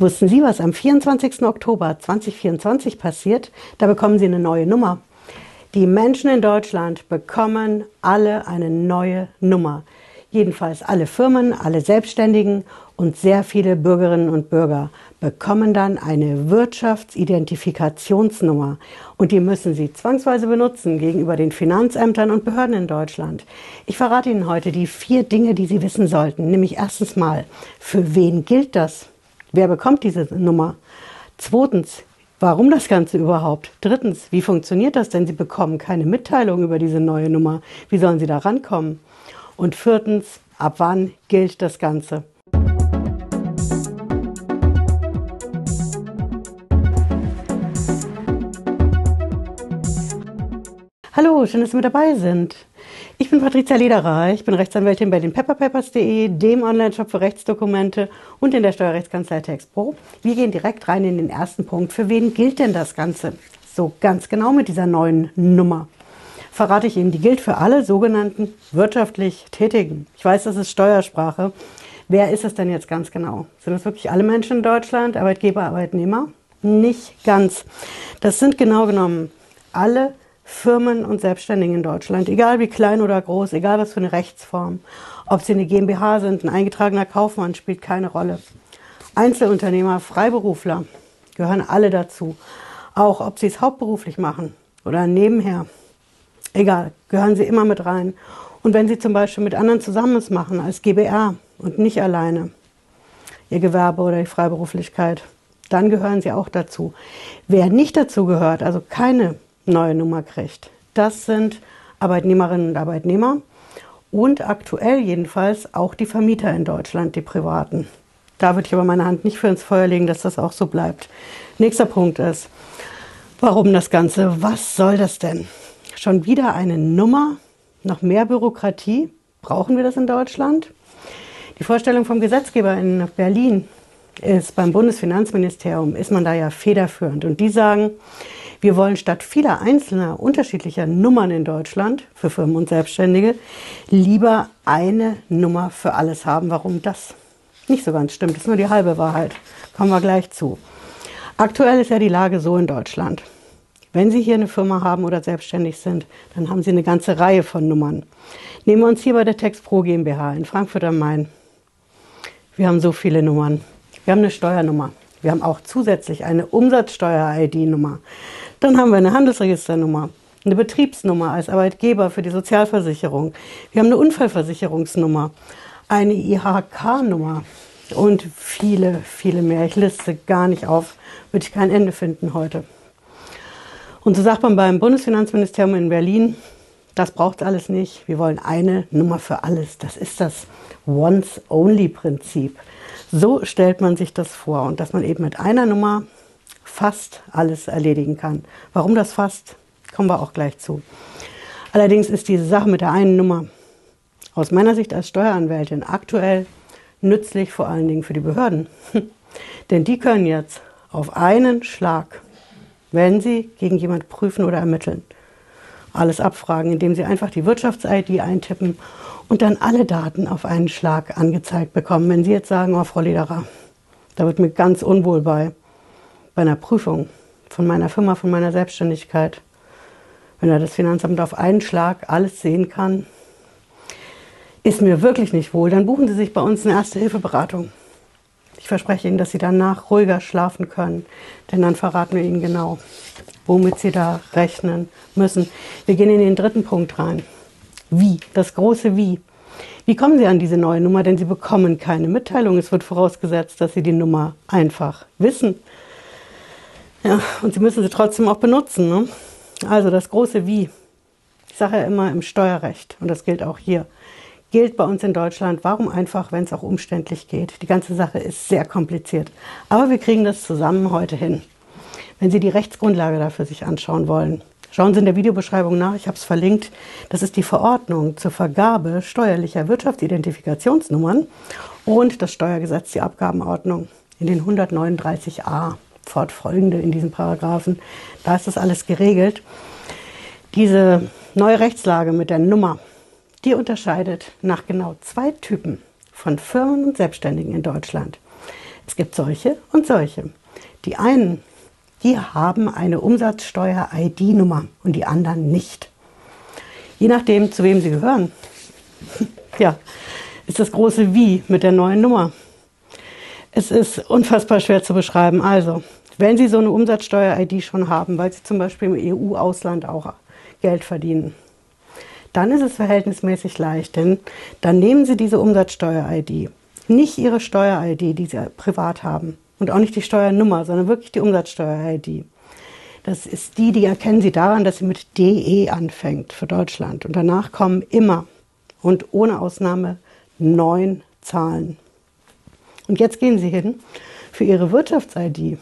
Wussten Sie, was am 24. Oktober 2024 passiert? Da bekommen Sie eine neue Nummer. Die Menschen in Deutschland bekommen alle eine neue Nummer. Jedenfalls alle Firmen, alle Selbstständigen und sehr viele Bürgerinnen und Bürger bekommen dann eine Wirtschaftsidentifikationsnummer. Und die müssen sie zwangsweise benutzen gegenüber den Finanzämtern und Behörden in Deutschland. Ich verrate Ihnen heute die vier Dinge, die Sie wissen sollten. Nämlich erstens mal, für wen gilt das? Wer bekommt diese Nummer? Zweitens, warum das Ganze überhaupt? Drittens, wie funktioniert das denn? Sie bekommen keine Mitteilung über diese neue Nummer. Wie sollen Sie da rankommen? Und viertens, ab wann gilt das Ganze? Hallo, schön, dass Sie mit dabei sind. Ich bin Patricia Lederer, ich bin Rechtsanwältin bei den pepperpapers.de, dem Online-Shop für Rechtsdokumente und in der Steuerrechtskanzlei TexPro. Wir gehen direkt rein in den ersten Punkt. Für wen gilt denn das Ganze? So ganz genau mit dieser neuen Nummer verrate ich Ihnen, die gilt für alle sogenannten wirtschaftlich Tätigen. Ich weiß, das ist Steuersprache. Wer ist es denn jetzt ganz genau? Sind das wirklich alle Menschen in Deutschland, Arbeitgeber, Arbeitnehmer? Nicht ganz. Das sind genau genommen alle Firmen und Selbstständigen in Deutschland, egal wie klein oder groß, egal was für eine Rechtsform. Ob sie eine GmbH sind, ein eingetragener Kaufmann, spielt keine Rolle. Einzelunternehmer, Freiberufler gehören alle dazu. Auch ob sie es hauptberuflich machen oder nebenher. Egal, gehören Sie immer mit rein. Und wenn Sie zum Beispiel mit anderen zusammen es machen, als GBR und nicht alleine, Ihr Gewerbe oder die Freiberuflichkeit, dann gehören Sie auch dazu. Wer nicht dazu gehört, also keine neue Nummer kriegt, das sind Arbeitnehmerinnen und Arbeitnehmer und aktuell jedenfalls auch die Vermieter in Deutschland, die privaten. Da würde ich aber meine Hand nicht für ins Feuer legen, dass das auch so bleibt. Nächster Punkt ist, warum das Ganze? Was soll das denn? Schon wieder eine Nummer, noch mehr Bürokratie. Brauchen wir das in Deutschland? Die Vorstellung vom Gesetzgeber in Berlin ist beim Bundesfinanzministerium, ist man da ja federführend. Und die sagen, wir wollen statt vieler einzelner unterschiedlicher Nummern in Deutschland für Firmen und Selbstständige lieber eine Nummer für alles haben. Warum das nicht so ganz stimmt, das ist nur die halbe Wahrheit. Kommen wir gleich zu. Aktuell ist ja die Lage so in Deutschland. Wenn Sie hier eine Firma haben oder selbstständig sind, dann haben Sie eine ganze Reihe von Nummern. Nehmen wir uns hier bei der TextPro GmbH in Frankfurt am Main. Wir haben so viele Nummern. Wir haben eine Steuernummer. Wir haben auch zusätzlich eine Umsatzsteuer-ID-Nummer. Dann haben wir eine Handelsregisternummer, eine Betriebsnummer als Arbeitgeber für die Sozialversicherung. Wir haben eine Unfallversicherungsnummer, eine IHK-Nummer und viele, viele mehr. Ich liste gar nicht auf, würde ich kein Ende finden heute. Und so sagt man beim Bundesfinanzministerium in Berlin, das braucht alles nicht. Wir wollen eine Nummer für alles. Das ist das Once-Only-Prinzip. So stellt man sich das vor und dass man eben mit einer Nummer fast alles erledigen kann. Warum das fast, kommen wir auch gleich zu. Allerdings ist diese Sache mit der einen Nummer aus meiner Sicht als Steueranwältin aktuell nützlich vor allen Dingen für die Behörden. Denn die können jetzt auf einen Schlag wenn Sie gegen jemand prüfen oder ermitteln. Alles abfragen, indem Sie einfach die Wirtschafts-ID eintippen und dann alle Daten auf einen Schlag angezeigt bekommen. Wenn Sie jetzt sagen, oh Frau Lederer, da wird mir ganz unwohl bei, bei einer Prüfung von meiner Firma, von meiner Selbstständigkeit, wenn da das Finanzamt auf einen Schlag alles sehen kann, ist mir wirklich nicht wohl, dann buchen Sie sich bei uns eine Erste-Hilfe-Beratung. Ich verspreche Ihnen, dass Sie danach ruhiger schlafen können, denn dann verraten wir Ihnen genau, womit Sie da rechnen müssen. Wir gehen in den dritten Punkt rein. Wie, das große Wie. Wie kommen Sie an diese neue Nummer? Denn Sie bekommen keine Mitteilung. Es wird vorausgesetzt, dass Sie die Nummer einfach wissen. Ja, und Sie müssen sie trotzdem auch benutzen. Ne? Also das große Wie. Ich sage ja immer im Steuerrecht, und das gilt auch hier gilt bei uns in Deutschland. Warum einfach, wenn es auch umständlich geht? Die ganze Sache ist sehr kompliziert. Aber wir kriegen das zusammen heute hin. Wenn Sie die Rechtsgrundlage dafür sich anschauen wollen, schauen Sie in der Videobeschreibung nach. Ich habe es verlinkt. Das ist die Verordnung zur Vergabe steuerlicher Wirtschaftsidentifikationsnummern und das Steuergesetz, die Abgabenordnung in den 139a fortfolgende in diesen Paragraphen. Da ist das alles geregelt. Diese neue Rechtslage mit der Nummer die unterscheidet nach genau zwei Typen von Firmen und Selbstständigen in Deutschland. Es gibt solche und solche. Die einen, die haben eine Umsatzsteuer-ID-Nummer und die anderen nicht. Je nachdem, zu wem sie gehören. ja, ist das große Wie mit der neuen Nummer. Es ist unfassbar schwer zu beschreiben. Also, wenn Sie so eine Umsatzsteuer-ID schon haben, weil Sie zum Beispiel im EU-Ausland auch Geld verdienen, dann ist es verhältnismäßig leicht, denn dann nehmen Sie diese Umsatzsteuer-ID, nicht Ihre Steuer-ID, die Sie privat haben und auch nicht die Steuernummer, sondern wirklich die Umsatzsteuer-ID. Das ist die, die erkennen Sie daran, dass sie mit DE anfängt für Deutschland. Und danach kommen immer und ohne Ausnahme neun Zahlen. Und jetzt gehen Sie hin für Ihre Wirtschafts-ID.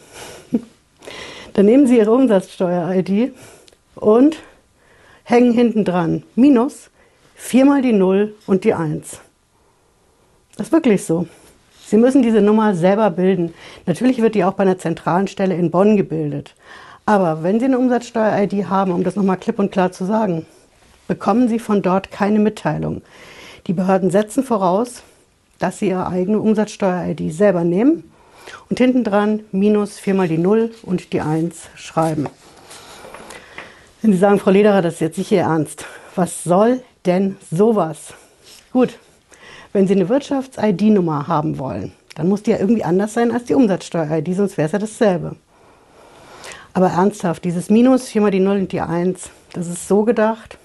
Dann nehmen Sie Ihre Umsatzsteuer-ID und hängen hinten dran minus viermal die 0 und die 1. Das ist wirklich so. Sie müssen diese Nummer selber bilden. Natürlich wird die auch bei einer zentralen Stelle in Bonn gebildet. Aber wenn Sie eine Umsatzsteuer-ID haben, um das nochmal klipp und klar zu sagen, bekommen Sie von dort keine Mitteilung. Die Behörden setzen voraus, dass Sie Ihre eigene Umsatzsteuer-ID selber nehmen und hinten dran minus viermal die 0 und die 1 schreiben. Wenn Sie sagen, Frau Lederer, das ist jetzt nicht Ihr Ernst, was soll denn sowas? Gut, wenn Sie eine Wirtschafts-ID-Nummer haben wollen, dann muss die ja irgendwie anders sein als die Umsatzsteuer-ID, sonst wäre es ja dasselbe. Aber ernsthaft, dieses Minus, viermal die 0 und die 1, das ist so gedacht,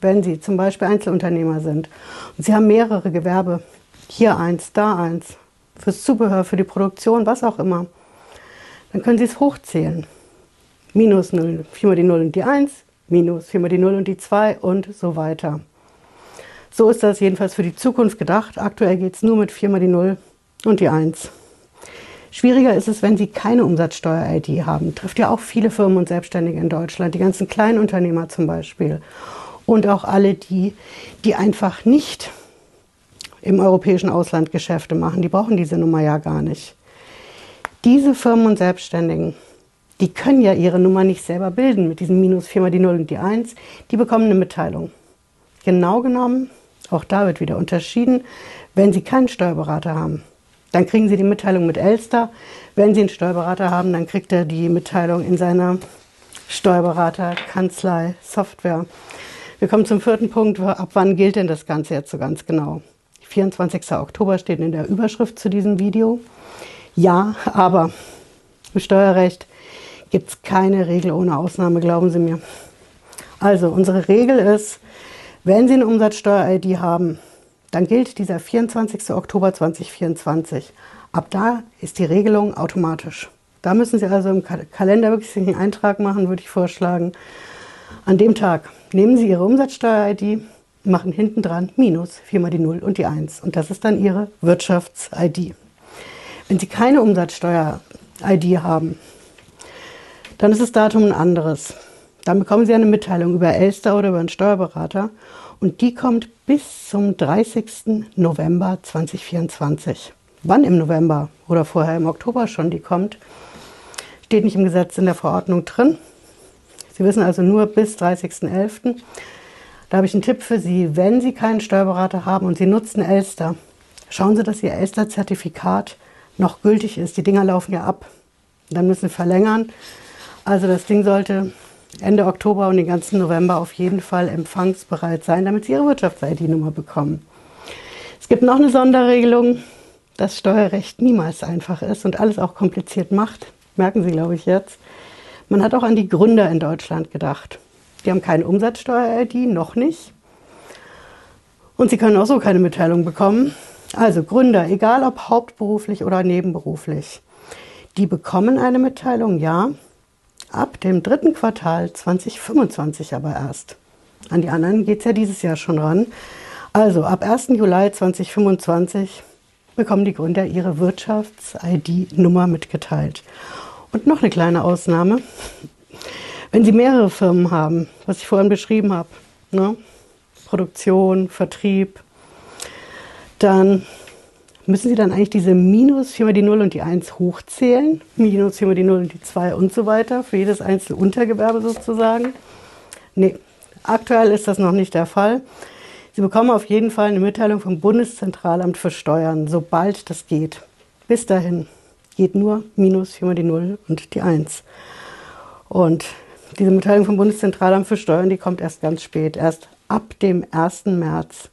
wenn Sie zum Beispiel Einzelunternehmer sind und Sie haben mehrere Gewerbe, hier eins, da eins, fürs Zubehör, für die Produktion, was auch immer, dann können Sie es hochzählen. Minus 0, 4 mal die 0 und die 1, minus 4 mal die 0 und die 2 und so weiter. So ist das jedenfalls für die Zukunft gedacht. Aktuell geht es nur mit 4 mal die 0 und die 1. Schwieriger ist es, wenn Sie keine Umsatzsteuer-ID haben. Trifft ja auch viele Firmen und Selbstständige in Deutschland, die ganzen Kleinunternehmer zum Beispiel. Und auch alle die, die einfach nicht im europäischen Ausland Geschäfte machen. Die brauchen diese Nummer ja gar nicht. Diese Firmen und Selbstständigen, die können ja ihre Nummer nicht selber bilden mit diesem Minus 4 mal die 0 und die 1. Die bekommen eine Mitteilung. Genau genommen, auch da wird wieder unterschieden, wenn sie keinen Steuerberater haben, dann kriegen sie die Mitteilung mit Elster. Wenn sie einen Steuerberater haben, dann kriegt er die Mitteilung in seiner Steuerberaterkanzlei Software. Wir kommen zum vierten Punkt. Ab wann gilt denn das Ganze jetzt so ganz genau? 24. Oktober steht in der Überschrift zu diesem Video. Ja, aber im Steuerrecht gibt es keine Regel ohne Ausnahme, glauben Sie mir. Also, unsere Regel ist, wenn Sie eine Umsatzsteuer-ID haben, dann gilt dieser 24. Oktober 2024. Ab da ist die Regelung automatisch. Da müssen Sie also im Kalender wirklich einen Eintrag machen, würde ich vorschlagen. An dem Tag nehmen Sie Ihre Umsatzsteuer-ID, machen hinten dran minus, viermal die 0 und die 1. Und das ist dann Ihre Wirtschafts-ID. Wenn Sie keine Umsatzsteuer-ID haben, dann ist das Datum ein anderes. Dann bekommen Sie eine Mitteilung über Elster oder über einen Steuerberater und die kommt bis zum 30. November 2024. Wann im November oder vorher im Oktober schon die kommt, steht nicht im Gesetz in der Verordnung drin. Sie wissen also nur bis 30.11. Da habe ich einen Tipp für Sie. Wenn Sie keinen Steuerberater haben und Sie nutzen Elster, schauen Sie, dass Ihr Elster-Zertifikat noch gültig ist. Die Dinger laufen ja ab. Dann müssen Sie verlängern. Also das Ding sollte Ende Oktober und den ganzen November auf jeden Fall empfangsbereit sein, damit Sie Ihre Wirtschafts-ID-Nummer bekommen. Es gibt noch eine Sonderregelung, dass Steuerrecht niemals einfach ist und alles auch kompliziert macht. Merken Sie, glaube ich, jetzt. Man hat auch an die Gründer in Deutschland gedacht. Die haben keine Umsatzsteuer-ID, noch nicht. Und sie können auch so keine Mitteilung bekommen. Also Gründer, egal ob hauptberuflich oder nebenberuflich, die bekommen eine Mitteilung, ja, ab dem dritten Quartal 2025 aber erst. An die anderen geht es ja dieses Jahr schon ran. Also ab 1. Juli 2025 bekommen die Gründer ihre Wirtschafts-ID-Nummer mitgeteilt. Und noch eine kleine Ausnahme. Wenn Sie mehrere Firmen haben, was ich vorhin beschrieben habe, ne? Produktion, Vertrieb, dann müssen Sie dann eigentlich diese Minus 4 mal die 0 und die 1 hochzählen. Minus 4 mal die 0 und die 2 und so weiter, für jedes einzelne Untergewerbe sozusagen. Nee, aktuell ist das noch nicht der Fall. Sie bekommen auf jeden Fall eine Mitteilung vom Bundeszentralamt für Steuern, sobald das geht. Bis dahin geht nur minus 4 mal die 0 und die 1. Und diese Mitteilung vom Bundeszentralamt für Steuern, die kommt erst ganz spät, erst ab dem 1. März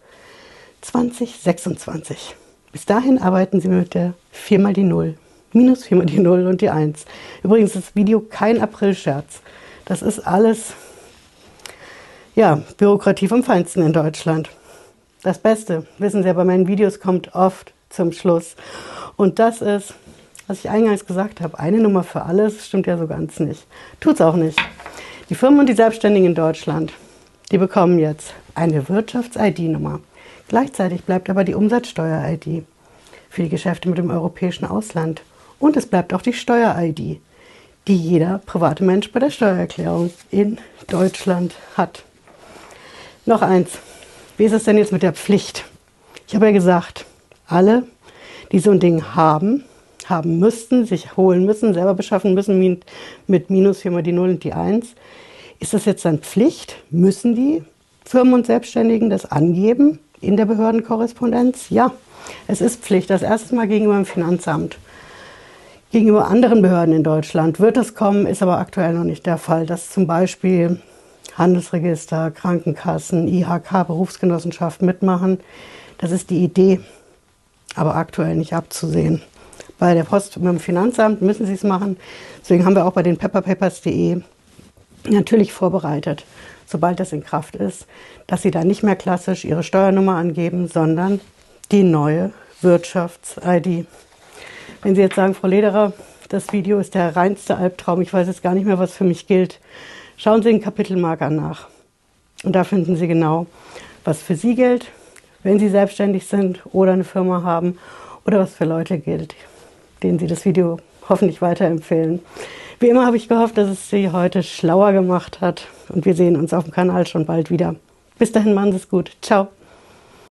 2026. Bis dahin arbeiten Sie mit der 4 mal die 0. Minus 4 mal die 0 und die 1. Übrigens ist das Video kein April-Scherz. Das ist alles, ja, Bürokratie vom Feinsten in Deutschland. Das Beste, wissen Sie ja, bei meinen Videos kommt oft zum Schluss. Und das ist, was ich eingangs gesagt habe, eine Nummer für alles, stimmt ja so ganz nicht. Tut's auch nicht. Die Firmen und die Selbstständigen in Deutschland, die bekommen jetzt eine Wirtschafts-ID-Nummer. Gleichzeitig bleibt aber die Umsatzsteuer-ID für die Geschäfte mit dem europäischen Ausland. Und es bleibt auch die Steuer-ID, die jeder private Mensch bei der Steuererklärung in Deutschland hat. Noch eins. Wie ist es denn jetzt mit der Pflicht? Ich habe ja gesagt, alle, die so ein Ding haben, haben müssten, sich holen müssen, selber beschaffen müssen mit minus 4 mal die 0 und die 1. Ist das jetzt dann Pflicht? Müssen die Firmen und Selbstständigen das angeben? in der Behördenkorrespondenz? Ja, es ist Pflicht. Das erste Mal gegenüber dem Finanzamt. Gegenüber anderen Behörden in Deutschland wird es kommen, ist aber aktuell noch nicht der Fall, dass zum Beispiel Handelsregister, Krankenkassen, IHK, Berufsgenossenschaft mitmachen. Das ist die Idee, aber aktuell nicht abzusehen. Bei der Post mit dem Finanzamt müssen sie es machen. Deswegen haben wir auch bei den pepperpapers.de natürlich vorbereitet sobald das in Kraft ist, dass Sie da nicht mehr klassisch Ihre Steuernummer angeben, sondern die neue Wirtschafts-ID. Wenn Sie jetzt sagen, Frau Lederer, das Video ist der reinste Albtraum, ich weiß jetzt gar nicht mehr, was für mich gilt, schauen Sie den Kapitelmarker nach. Und da finden Sie genau, was für Sie gilt, wenn Sie selbstständig sind oder eine Firma haben oder was für Leute gilt, denen Sie das Video hoffentlich weiterempfehlen. Wie immer habe ich gehofft, dass es Sie heute schlauer gemacht hat und wir sehen uns auf dem Kanal schon bald wieder. Bis dahin, machen Sie es gut. Ciao.